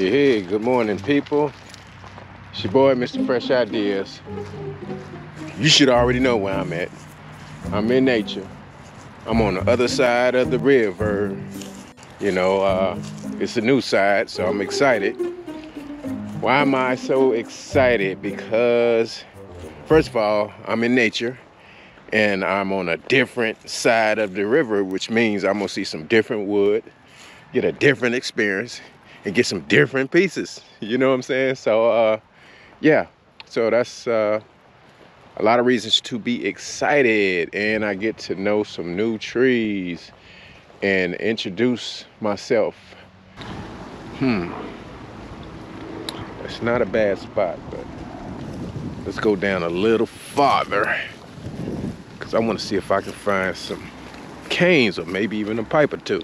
Hey, hey, good morning, people. It's your boy, Mr. Fresh Ideas. You should already know where I'm at. I'm in nature. I'm on the other side of the river. You know, uh, it's a new side, so I'm excited. Why am I so excited? Because, first of all, I'm in nature and I'm on a different side of the river, which means I'm gonna see some different wood, get a different experience, and get some different pieces. You know what I'm saying? So uh, yeah, so that's uh, a lot of reasons to be excited. And I get to know some new trees and introduce myself. Hmm. It's not a bad spot, but let's go down a little farther because I want to see if I can find some canes or maybe even a pipe or two.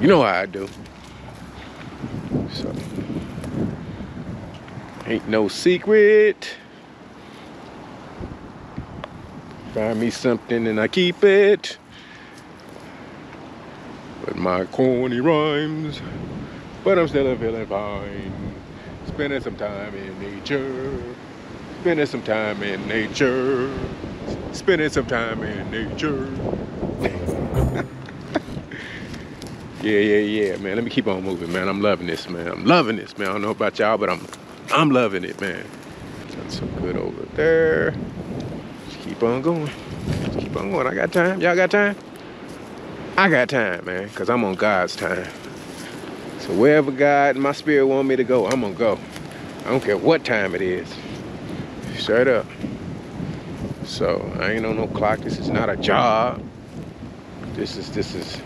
You know how I do. So, ain't no secret. Find me something and I keep it. But my corny rhymes, but I'm still feeling fine. Spending some time in nature. Spending some time in nature. Spending some time in nature. Yeah, yeah, yeah, man. Let me keep on moving, man. I'm loving this, man. I'm loving this, man. I don't know about y'all, but I'm I'm loving it, man. That's some good over there. Just keep on going. Just keep on going. I got time. Y'all got time? I got time, man, because I'm on God's time. So wherever God and my spirit want me to go, I'm gonna go. I don't care what time it is. Straight up. So I ain't on no clock. This is not a job. This is this is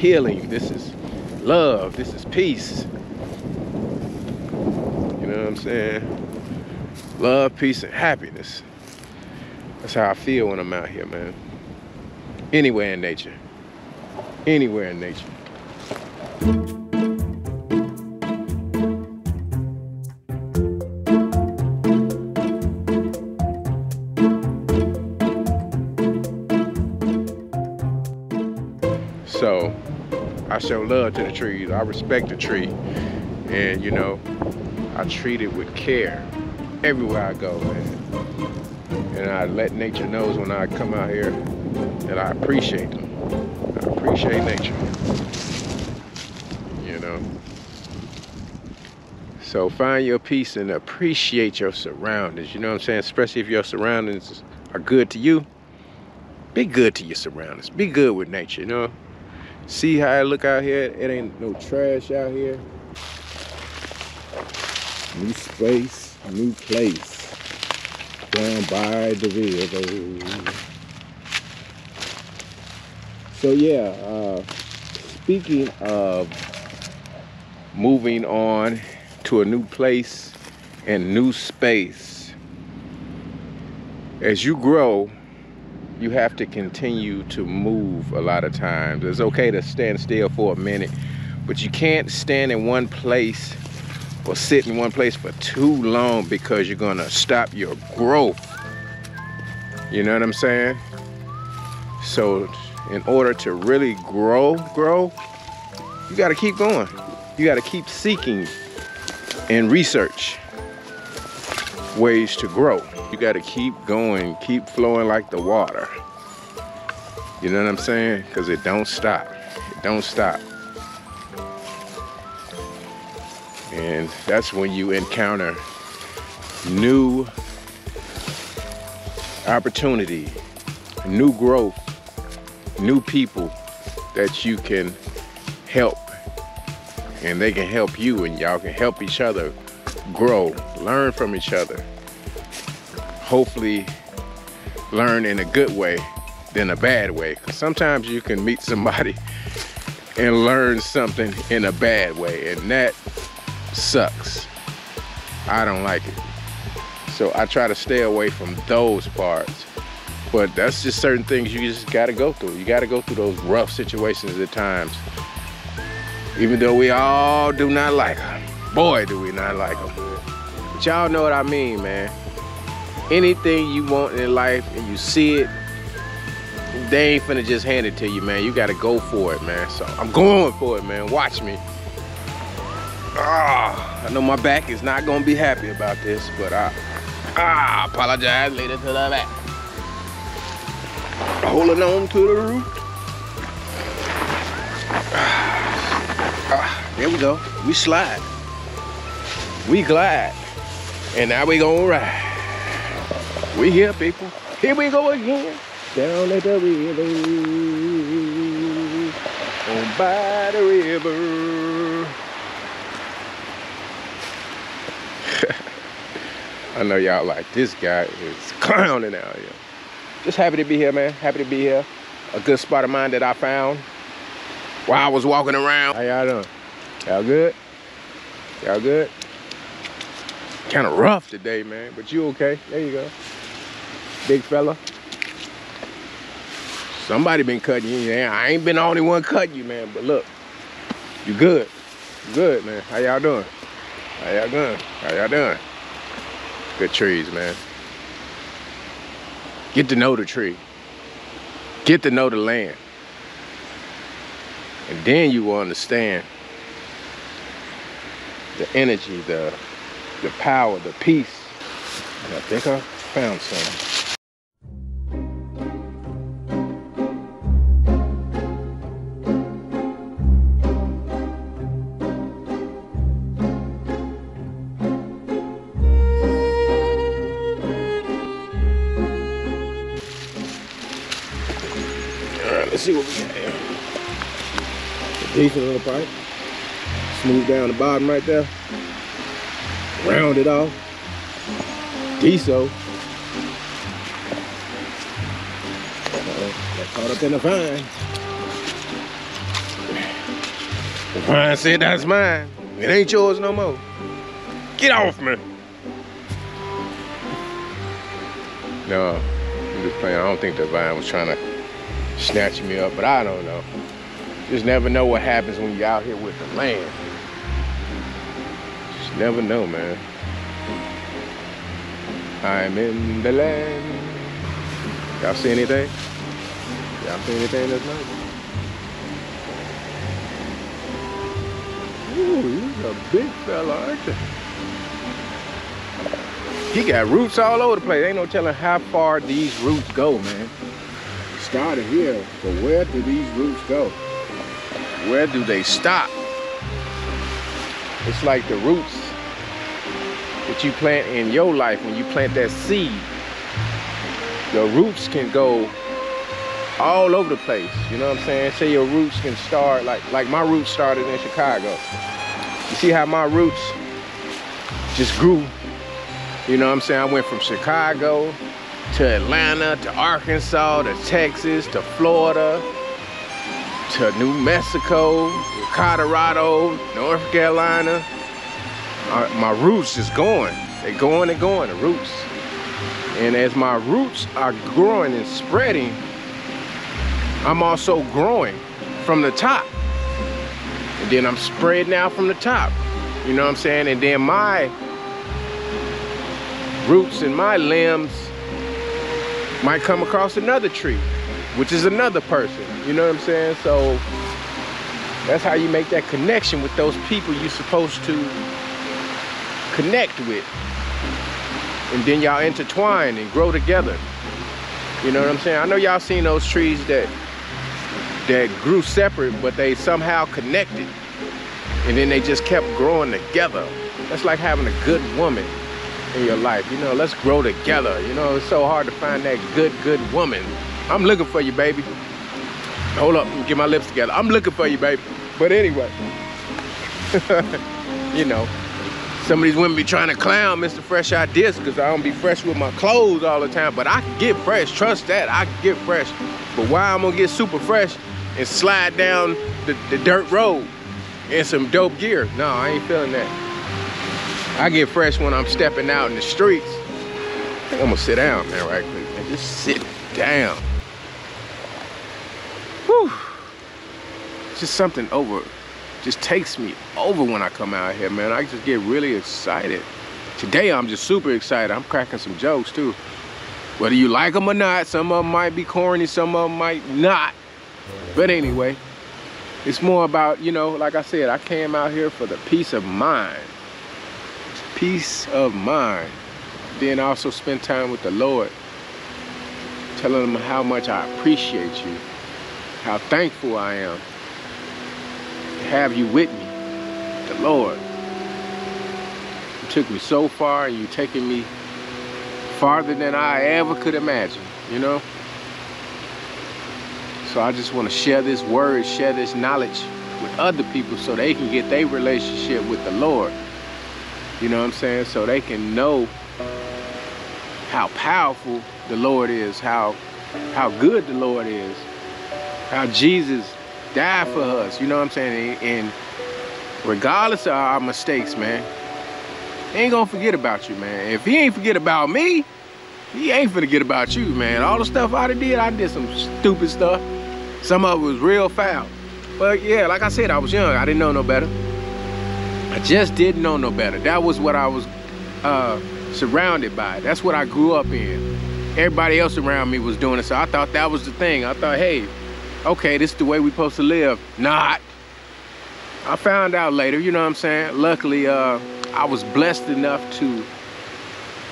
healing. This is love. This is peace. You know what I'm saying? Love, peace, and happiness. That's how I feel when I'm out here, man. Anywhere in nature. Anywhere in nature. Show love to the trees. I respect the tree. And you know, I treat it with care everywhere I go, man. And I let nature knows when I come out here that I appreciate them. I appreciate nature. You know. So find your peace and appreciate your surroundings. You know what I'm saying? Especially if your surroundings are good to you. Be good to your surroundings. Be good with nature, you know? See how I look out here? It ain't no trash out here. New space, new place. Down by the river. So yeah, uh, speaking of moving on to a new place and new space, as you grow, you have to continue to move a lot of times. It's okay to stand still for a minute, but you can't stand in one place or sit in one place for too long because you're gonna stop your growth. You know what I'm saying? So in order to really grow, grow, you gotta keep going. You gotta keep seeking and research ways to grow. You gotta keep going, keep flowing like the water. You know what I'm saying? Because it don't stop. It don't stop. And that's when you encounter new opportunity, new growth, new people that you can help. And they can help you and y'all can help each other grow, learn from each other. Hopefully learn in a good way than a bad way. Cause sometimes you can meet somebody and learn something in a bad way and that sucks. I don't like it. So I try to stay away from those parts. But that's just certain things you just gotta go through. You gotta go through those rough situations at times. Even though we all do not like them. Boy, do we not like them. But y'all know what I mean, man. Anything you want in life and you see it, they ain't finna just hand it to you, man. You gotta go for it, man. So I'm going for it, man. Watch me. Ah, I know my back is not gonna be happy about this, but I, ah, apologize later to the back. Holding on to the roof. Ah, there we go. We slide. We glide. And now we gonna ride. We here, people. Here we go again. Down at the river. On by the river. I know y'all like this guy is clowning out here. Just happy to be here, man. Happy to be here. A good spot of mine that I found while I was walking around. How y'all doing? Y'all good? Y'all good? Kind of rough today, man, but you okay? There you go. Big fella. Somebody been cutting you, man. I ain't been the only one cutting you, man, but look, you good. You good, man. How y'all doing? How y'all doing? How y'all doing? Good trees, man. Get to know the tree. Get to know the land. And then you will understand the energy, the the power, the peace. And I think I found some. Decent little pipe. Smooth down the bottom right there. Round it off. Diesel. Got caught up in the vine. The vine said that's mine. It ain't yours no more. Get off me. No, I'm just playing. I don't think the vine was trying to snatch me up, but I don't know. Just never know what happens when you're out here with the land. Just never know, man. I'm in the land. Y'all see anything? Y'all see anything that's nice? Ooh, you're a big fella, aren't you? He got roots all over the place. Ain't no telling how far these roots go, man. Started here, but where do these roots go? Where do they stop? It's like the roots that you plant in your life when you plant that seed. Your roots can go all over the place. You know what I'm saying? Say your roots can start like like my roots started in Chicago. You see how my roots just grew. You know what I'm saying? I went from Chicago to Atlanta to Arkansas to Texas to Florida to New Mexico, Colorado, North Carolina. My roots is going. They're going and going, the roots. And as my roots are growing and spreading, I'm also growing from the top. And then I'm spreading out from the top. You know what I'm saying? And then my roots and my limbs might come across another tree, which is another person. You know what I'm saying? So that's how you make that connection with those people you're supposed to connect with. And then y'all intertwine and grow together. You know what I'm saying? I know y'all seen those trees that that grew separate, but they somehow connected. And then they just kept growing together. That's like having a good woman in your life. You know, let's grow together. You know, it's so hard to find that good, good woman. I'm looking for you, baby. Hold up, get my lips together. I'm looking for you, baby. But anyway, you know, some of these women be trying to clown Mr. Fresh Ideas because I don't be fresh with my clothes all the time. But I can get fresh, trust that, I can get fresh. But why I'm gonna get super fresh and slide down the, the dirt road in some dope gear? No, I ain't feeling that. I get fresh when I'm stepping out in the streets. I I'm gonna sit down, man, right quick. Just sit down. Just something over, just takes me over when I come out here, man. I just get really excited. Today, I'm just super excited. I'm cracking some jokes, too. Whether you like them or not, some of them might be corny, some of them might not. But anyway, it's more about, you know, like I said, I came out here for the peace of mind. Peace of mind. Then also spend time with the Lord. Telling him how much I appreciate you. How thankful I am have you with me. The Lord. You took me so far and you're taking me farther than I ever could imagine, you know? So I just want to share this word, share this knowledge with other people so they can get their relationship with the Lord. You know what I'm saying? So they can know how powerful the Lord is, how how good the Lord is, how Jesus died for us. You know what I'm saying? And regardless of our mistakes, man, ain't gonna forget about you, man. If he ain't forget about me, he ain't finna get about you, man. All the stuff I did, I did some stupid stuff. Some of it was real foul. But yeah, like I said, I was young. I didn't know no better. I just didn't know no better. That was what I was uh, surrounded by. That's what I grew up in. Everybody else around me was doing it, so I thought that was the thing. I thought, hey, okay, this is the way we're supposed to live. Not. I found out later, you know what I'm saying? Luckily, uh, I was blessed enough to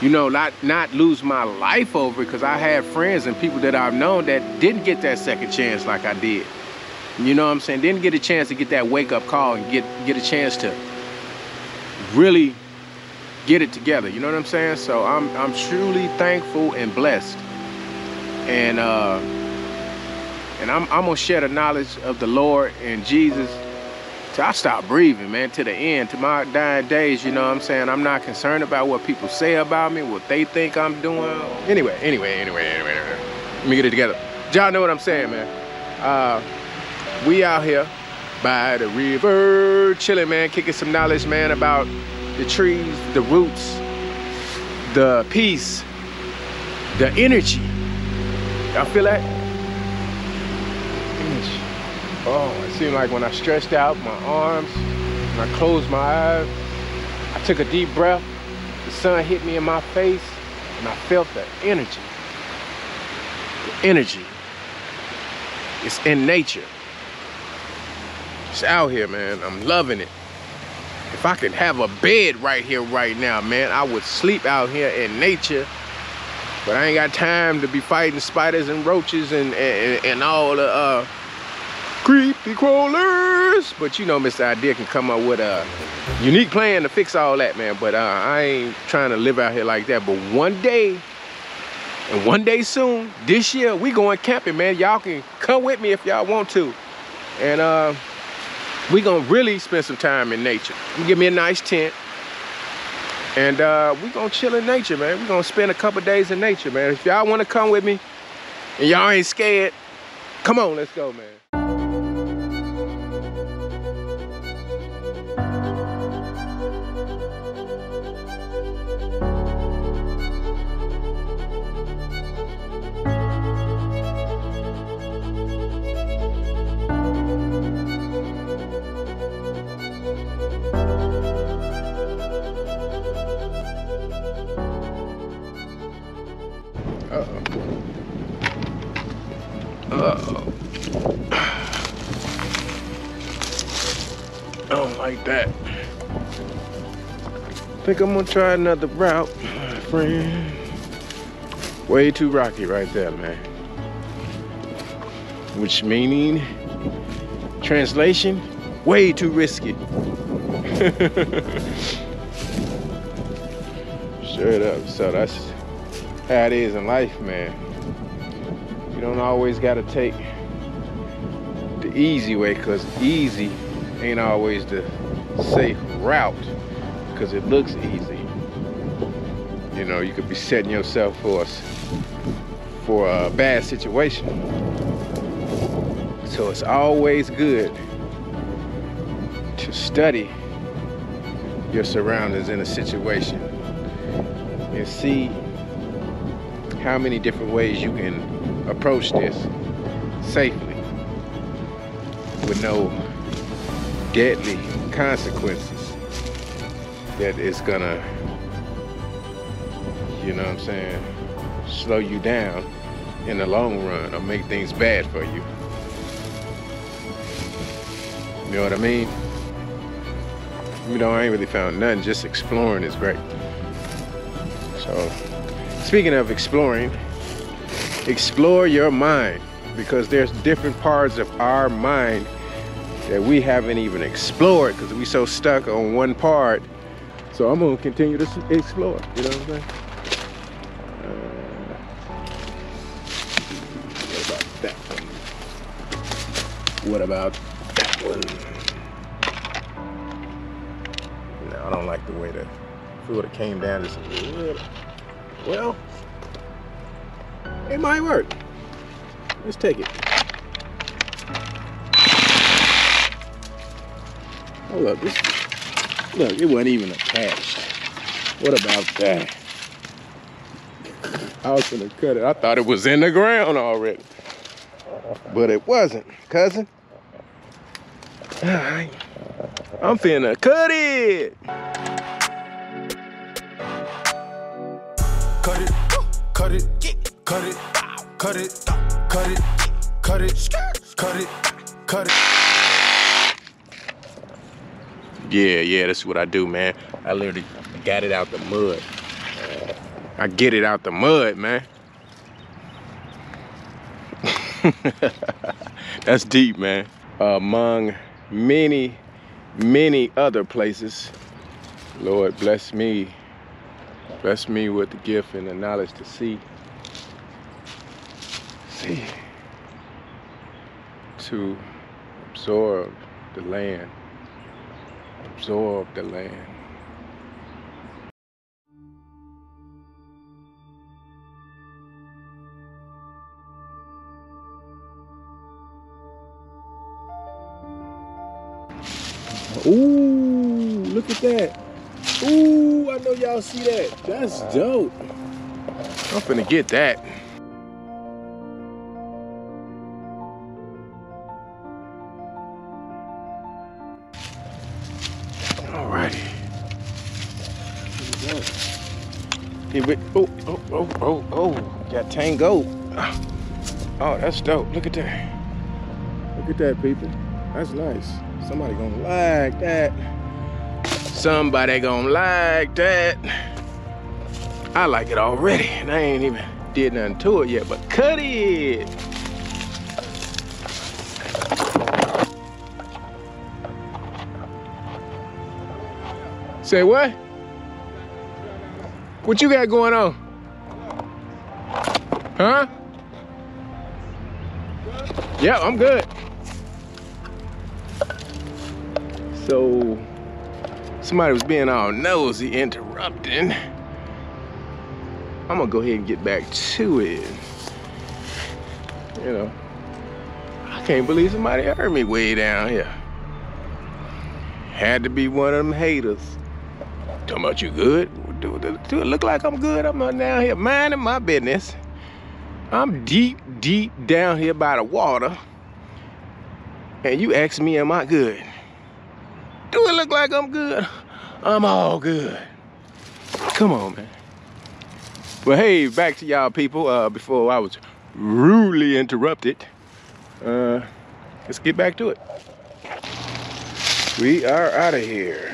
you know, not not lose my life over it because I had friends and people that I've known that didn't get that second chance like I did. You know what I'm saying? Didn't get a chance to get that wake up call and get get a chance to really get it together. You know what I'm saying? So I'm I'm truly thankful and blessed. And uh and I'm I'm gonna share the knowledge of the Lord and Jesus till I stop breathing, man, to the end, to my dying days, you know what I'm saying? I'm not concerned about what people say about me, what they think I'm doing. Anyway, anyway, anyway, anyway, anyway. Let me get it together. Y'all know what I'm saying, man. Uh, we out here by the river, chilling, man, kicking some knowledge, man, about the trees, the roots, the peace, the energy. Y'all feel that? Oh, it seemed like when I stretched out my arms, and I closed my eyes, I took a deep breath, the sun hit me in my face, and I felt the energy. The energy. It's in nature. It's out here, man. I'm loving it. If I could have a bed right here, right now, man, I would sleep out here in nature. But I ain't got time to be fighting spiders and roaches and, and, and all the uh, creepy crawlers. But you know, Mr. Idea can come up with a unique plan to fix all that, man. But uh, I ain't trying to live out here like that. But one day, and one day soon, this year, we going camping, man. Y'all can come with me if y'all want to. And uh, we gonna really spend some time in nature. Give me a nice tent. And uh, we gonna chill in nature, man. We gonna spend a couple days in nature, man. If y'all wanna come with me and y'all ain't scared, come on, let's go, man. Like that. Think I'm gonna try another route, friend. Way too rocky right there, man. Which meaning, translation, way too risky. Straight up, so that's how it is in life, man. You don't always gotta take the easy way, cause easy ain't always the safe route because it looks easy. You know, you could be setting yourself for a, for a bad situation. So it's always good to study your surroundings in a situation and see how many different ways you can approach this safely with no deadly consequences that it's gonna, you know what I'm saying, slow you down in the long run or make things bad for you. You know what I mean? You know, I ain't really found nothing. Just exploring is great. So, speaking of exploring, explore your mind because there's different parts of our mind that we haven't even explored because we so stuck on one part. So I'm gonna continue to explore. You know what I'm saying? Uh, what about that one? What about that one? No, I don't like the way the food have came down a little. Well, it might work. Let's take it. Hold up, this look, it wasn't even attached. What about that? I was gonna cut it. I thought it was in the ground already. But it wasn't, cousin. Alright. I'm finna cut it. Cut it, cut it, cut it, cut it, cut it, cut it, cut it, cut it. Yeah, yeah, that's what I do, man. I literally got it out the mud. Uh, I get it out the mud, man. that's deep, man. among many, many other places, Lord, bless me. Bless me with the gift and the knowledge to see. See. To absorb the land absorb the land. Ooh, look at that. Ooh, I know y'all see that. That's dope. I'm finna get that. Oh, oh, oh, oh, oh, got tango. Oh, that's dope. Look at that. Look at that, people. That's nice. Somebody gonna like that. Somebody gonna like that. I like it already, and I ain't even did nothing to it yet, but cut it. Say what? What you got going on? Huh? Yeah, I'm good. So, somebody was being all nosy, interrupting. I'm gonna go ahead and get back to it. You know, I can't believe somebody heard me way down here. Had to be one of them haters. Talking about you good? Do, do, do it look like I'm good? I'm not down here minding my business. I'm deep, deep down here by the water. And you ask me, am I good? Do it look like I'm good? I'm all good. Come on, man. Well, hey, back to y'all people. Uh, before I was rudely interrupted, uh, let's get back to it. We are out of here.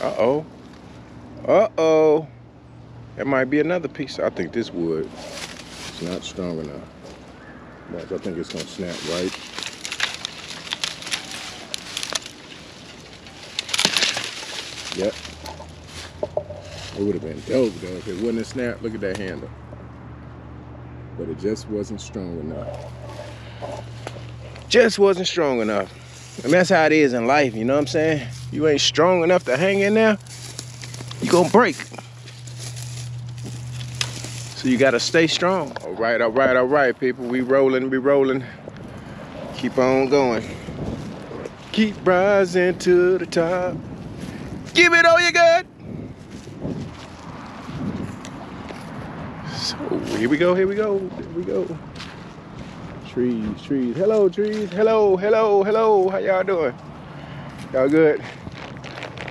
Uh-oh. Uh-oh. There might be another piece. I think this wood is not strong enough. But I think it's gonna snap right. Yep. It would have been dope though if it wouldn't have snapped. Look at that handle. But it just wasn't strong enough. Just wasn't strong enough. And that's how it is in life, you know what I'm saying? You ain't strong enough to hang in there, you gonna break. So you gotta stay strong. All right, all right, all right, people. We rolling, we rolling. Keep on going. Keep rising to the top. Give it all you got. So here we go, here we go, here we go. Trees, trees. Hello, trees. Hello, hello, hello. How y'all doing? Y'all good?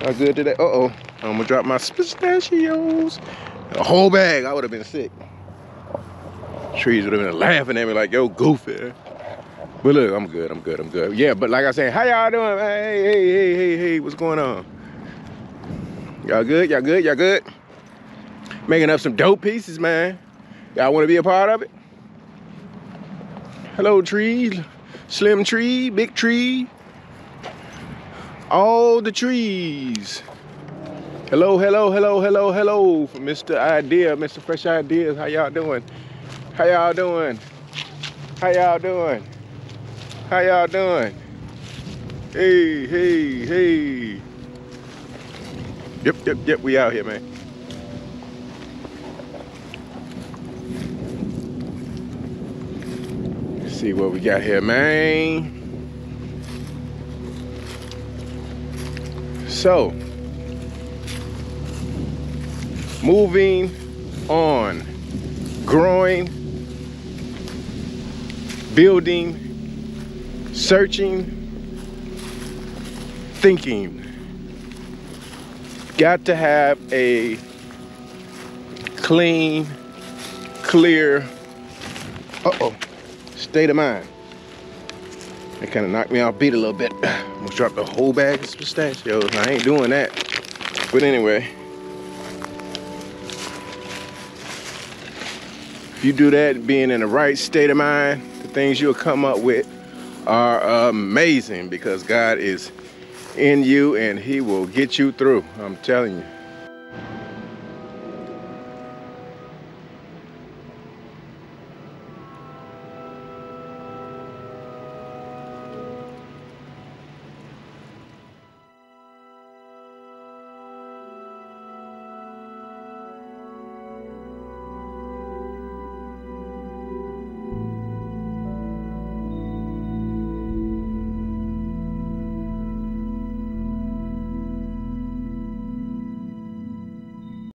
Y'all good today? Uh-oh. I'm gonna drop my pistachios. A whole bag, I would have been sick. Trees would have been laughing at me like, yo, goofy. But look, I'm good, I'm good, I'm good. Yeah, but like I said, how y'all doing? Hey, hey, hey, hey, hey, what's going on? Y'all good? Y'all good? Y'all good? Making up some dope pieces, man. Y'all want to be a part of it? Hello, tree, slim tree, big tree, all the trees. Hello, hello, hello, hello, hello, Mr. Idea, Mr. Fresh Ideas. How y'all doing? How y'all doing? How y'all doing? How y'all doing? Hey, hey, hey. Yep, yep, yep, we out here, man. Let's see what we got here, man. So, moving on, growing, building, searching, thinking. Got to have a clean, clear, uh-oh, state of mind. That kind of knocked me off beat a little bit. Almost dropped the whole bag of pistachios. I ain't doing that. But anyway, if you do that, being in the right state of mind, the things you'll come up with are amazing because God is in you and he will get you through. I'm telling you.